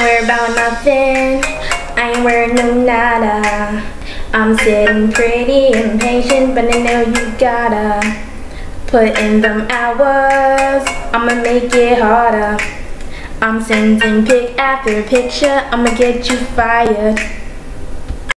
or nothing. I ain't worried no nada. I'm sitting pretty impatient, but I know you gotta put in them hours. I'ma make it harder. I'm sending pic after picture, I'ma get you fired.